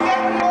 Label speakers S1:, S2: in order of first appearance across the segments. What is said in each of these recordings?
S1: Get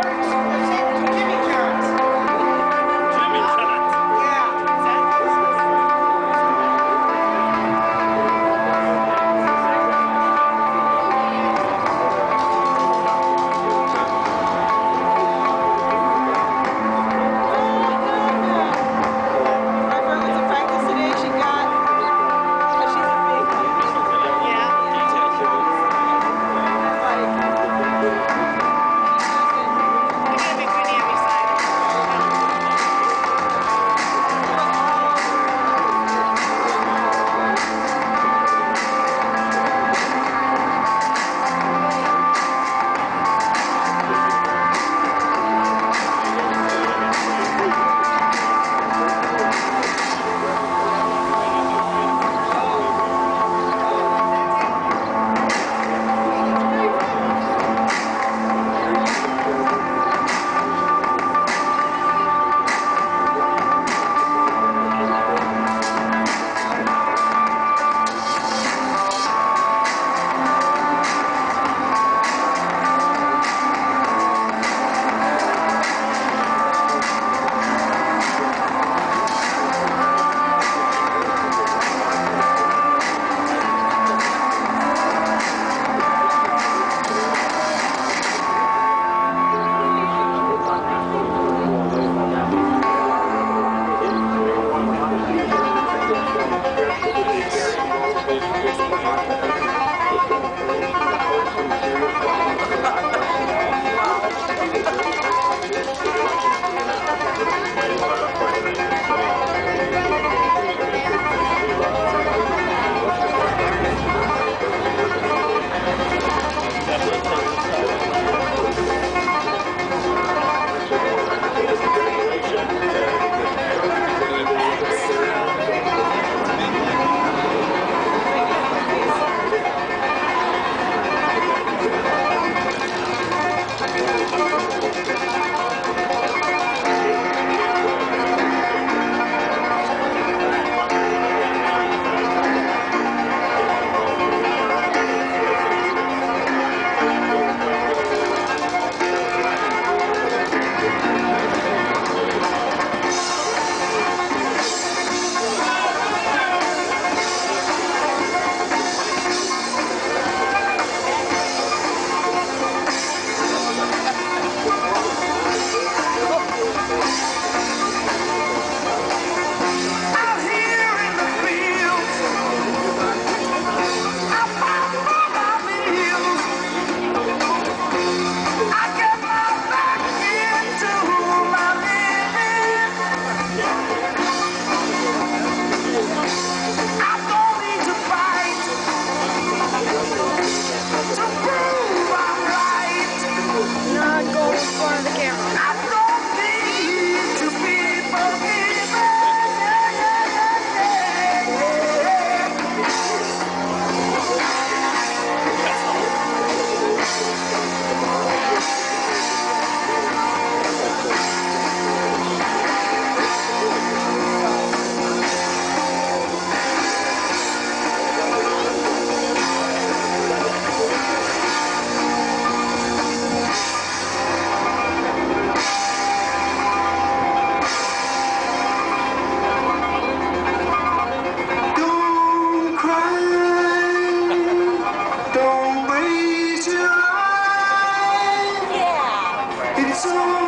S1: So.